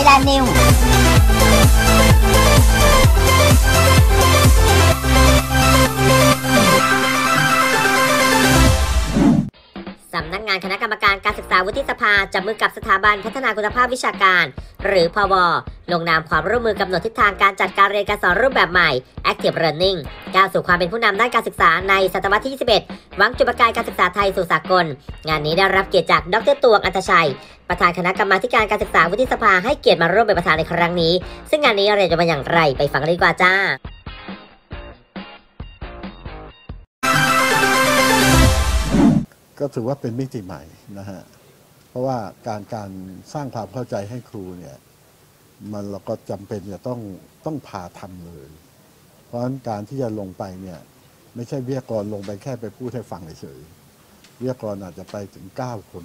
ยแการศึกษาวุฒิสภาจับมือกับสถาบันพัฒนาคุณภาพวิชาการ หรือพวลงนามความร่วมมือกำหนดทิศทางการจัดการเรียนการสอนรูปแบบใหม่ Active Learning ก้าวสู่ความเป็นผู้นำด้านการศึกษาในศตวรรษที่ 21 หวังจุดประกายการศึกษาไทยสู่สากล งานนี้ได้รับเกียรติจากดรตวงอัตชัย ประธานคณะกรรมาการการศึกษาวุฒิสภาให้เกียรติมาร่วมเป็นประธานในครั้งนี้ ซึ่งงานนี้เรียนจะมาอย่างไรไปฟังกันเลยดีกว่าจ้า ก็ถือว่าเป็นมิติใหม่นะฮะเพราะว่าการการสร้างความเข้าใจให้ครูเนี่ยมันเราก็จำเป็นจะต้องต้องพาทำเลย เพราะฉะนั้นการที่จะลงไปเนี่ยไม่ใช่วิทยากรลงไปแค่ไปพูดให้ฟังเฉยๆวิทยากรอาจจะไปถึงเก้าคน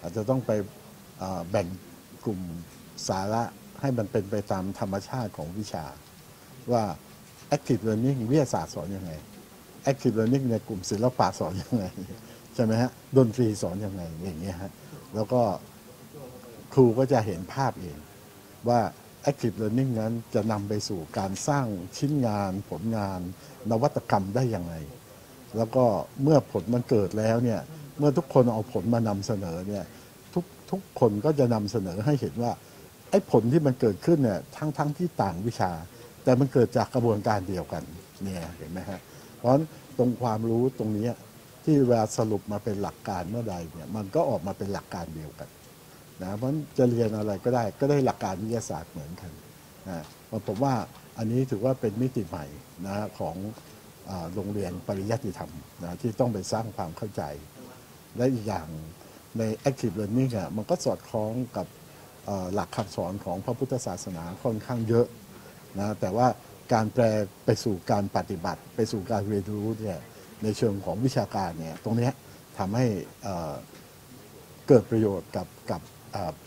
อาจจะต้องไปแบ่งกลุ่มสาระให้มันเป็นไปตามธรรมชาติของวิชา ว่า active learning วิทยาศาสตร์สอนยังไง active learning ในกลุ่มศิลปะสอนยังไง ใช่ไหมฮะดนตรีสอนยังไงอย่างเงี้ยฮะแล้วก็ครูก็จะเห็นภาพเองว่า active learning นั้นจะนำไปสู่การสร้างชิ้นงาน ผลงาน นวัตกรรมได้ยังไง แล้วก็เมื่อผลมันเกิดแล้วเนี่ยเมื่อทุกคนเอาผลมานำเสนอเนี่ยทุกทุกคนก็จะนำเสนอให้เห็นว่าไอ้ผลที่มันเกิดขึ้นเนี่ยทั้งทั้งที่ต่างวิชา แต่มันเกิดจากกระบวนการเดียวกันเนี่ยเห็นไหมฮะเพราะฉะนั้นตรงความรู้ตรงนี้ ที่เวลาสรุปมาเป็นหลักการเมื่อใดเนี่ยมันก็ออกมาเป็นหลักการเดียวกันนะเพราะฉะนั้นจะเรียนอะไรก็ได้ก็ได้หลักการวิทยาศาสตร์เหมือนกันนะผมว่าอันนี้ถือว่าเป็นมิติใหม่นะของโรงเรียนปริยัติธรรมนะที่ต้องไปสร้างความเข้าใจ และอีกอย่างใน active learning อะมันก็สอดคล้องกับหลักคำสอนของพระพุทธศาสนาค่อนข้างเยอะนะแต่ว่าการแปลไปสู่การปฏิบัติ ไปสู่การเรียนรู้เนี่ย ในเชิงของวิชาการเนี่ยตรงนี้ทำให้เกิดประโยชน์กับกับ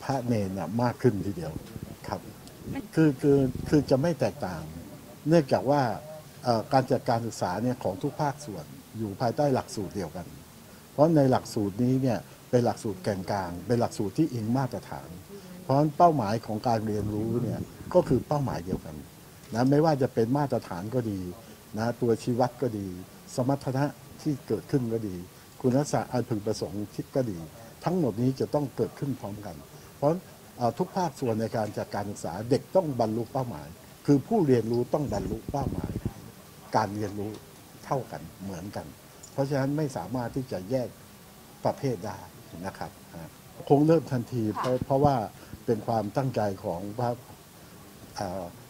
พระเนรมากขึ้นทีเดียวครับคือคือคือจะไม่แตกต่าง เนื่องจากว่าการจัดการศึกษาเนี่ยของทุกภาคส่วนอยู่ภายใต้หลักสูตรเดียวกัน เพราะในหลักสูตรนี้เนี่ยเป็นหลักสูตรแกนกลาง เป็นหลักสูตรที่อิงมาตรฐาน เพราะฉะนั้นเป้าหมายของการเรียนรู้เนี่ยก็คือเป้าหมายเดียวกันนะไม่ว่าจะเป็นมาตรฐานก็ดีนะตัวชี้วัดก็ดี สมรรถนะที่เกิดขึ้นก็ดี คุณลักษณะอันพึงประสงค์คิดก็ดี ทั้งหมดนี้จะต้องเกิดขึ้นพร้อมกัน เพราะทุกภาคส่วนในการจัดการศึกษาเด็กต้องบรรลุเป้าหมาย คือผู้เรียนรู้ต้องบรรลุเป้าหมาย การเรียนรู้เท่ากันเหมือนกัน เพราะฉะนั้นไม่สามารถที่จะแยกประเภทได้นะครับคงเริ่มทันทีเพราะเพราะว่าเป็นความตั้งใจของพระ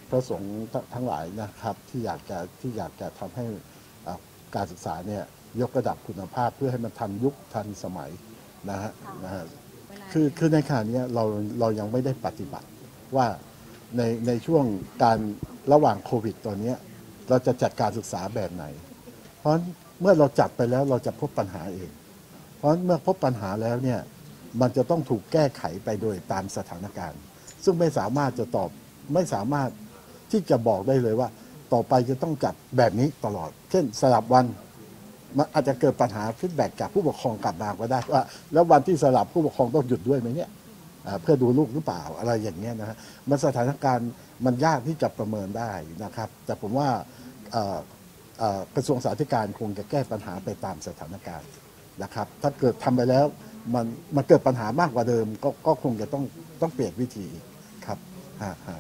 พระสงฆ์ทั้งหลายนะครับ ที่อยากจะที่อยากจะทำให้ การศึกษาเนี่ยยกระดับคุณภาพเพื่อให้มันทันยุคทันสมัยนะฮะนะฮะคือคือในขณะเนี้ยเราเรายังไม่ได้ปฏิบัติว่าในในช่วงการระหว่างโควิดตอนเนี้ยเราจะจัดการศึกษาแบบไหน เพราะฉะนั้นเมื่อเราจัดไปแล้วเราจะพบปัญหาเอง เพราะฉะนั้นเมื่อพบปัญหาแล้วเนี่ยมันจะต้องถูกแก้ไขไปโดยตามสถานการณ์ ซึ่งไม่สามารถจะตอบไม่สามารถที่จะบอกได้เลยว่า ต่อไปจะต้องจัดแบบนี้ตลอด เช่นสลับวันมันอาจจะเกิดปัญหาฟีดแบ็กจากผู้ปกครองกลับมาก็ได้ว่า แล้ววันที่สลับผู้ปกครองต้องหยุดด้วยไหมเนี่ยเพื่อดูลูกหรือเปล่าอะไรอย่างเงี้ยนะฮะมันสถานการณ์มันยากที่จะประเมินได้นะครับ แต่ผมว่ากระทรวงสาธารณการคงจะแก้ปัญหาไปตามสถานการณ์นะครับ ถ้าเกิดทำไปแล้วมันมันเกิดปัญหามากกว่าเดิม ก็ก็คงจะต้องต้องเปลี่ยนวิธีครับฮะฮะ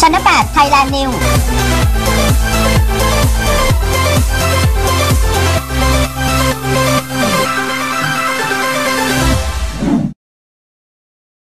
ชั้นแปดไทยแลนด์นิว